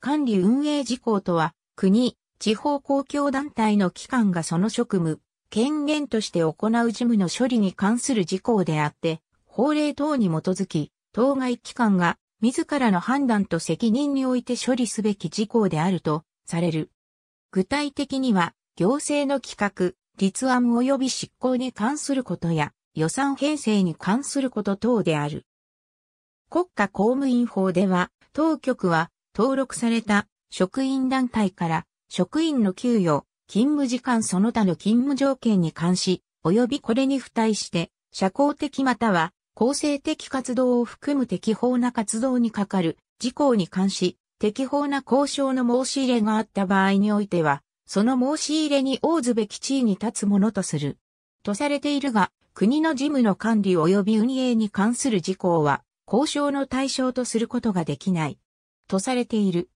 管理運営事項とは、国、地方公共団体の機関がその職務、権限として行う事務の処理に関する事項であって、法令等に基づき、当該機関が自らの判断と責任において処理すべき事項であるとされる。具体的には、行政の企画、立案及び執行に関することや予算編成に関すること等である。国家公務員法では、当局は登録された職員団体から職員の給与、勤務時間その他の勤務条件に関し、及びこれに付帯して、社交的または公正的活動を含む適法な活動にかかる事項に関し、適法な交渉の申し入れがあった場合においては、その申し入れに応ずべき地位に立つものとする。とされているが、国の事務の管理及び運営に関する事項は、交渉の対象とすることができない。とされている。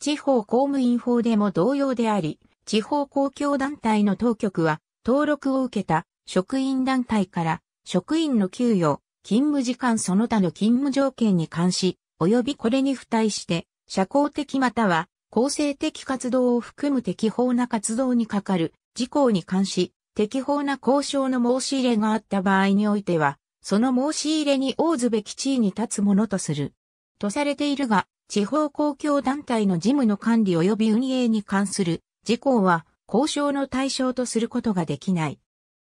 地方公務員法でも同様であり、地方公共団体の当局は、登録を受けた職員団体から職員の給与、勤務時間その他の勤務条件に関し、及びこれに付帯して、社交的または公正的活動を含む適法な活動にかかる事項に関し、適法な交渉の申し入れがあった場合においては、その申し入れに応ずべき地位に立つものとする。とされているが、地方公共団体の事務の管理及び運営に関する事項は交渉の対象とすることができない。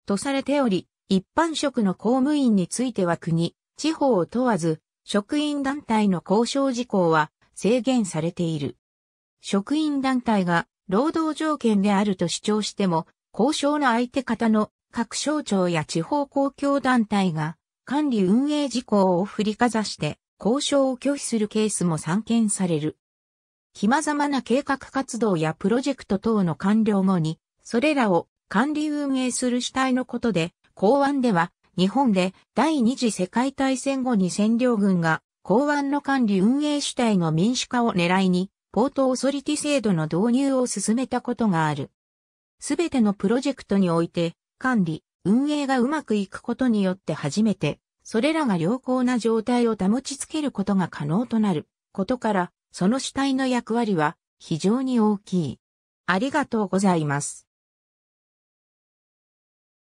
とされており、一般職の公務員については国、地方を問わず、職員団体の交渉事項は制限されている。職員団体が労働条件であると主張しても、交渉の相手方の各省庁や地方公共団体が管理運営事項を振りかざして交渉を拒否するケースも散見される。暇ざまな計画活動やプロジェクト等の完了後に、それらを管理運営する主体のことで、港湾では、日本で第二次世界大戦後に占領軍が港湾の管理運営主体の民主化を狙いに、ポートオソリティ制度の導入を進めたことがある。すべてのプロジェクトにおいて、管理、運営がうまくいくことによって初めて、それらが良好な状態を保ちつけることが可能となることから、その主体の役割は非常に大きい。ありがとうございます。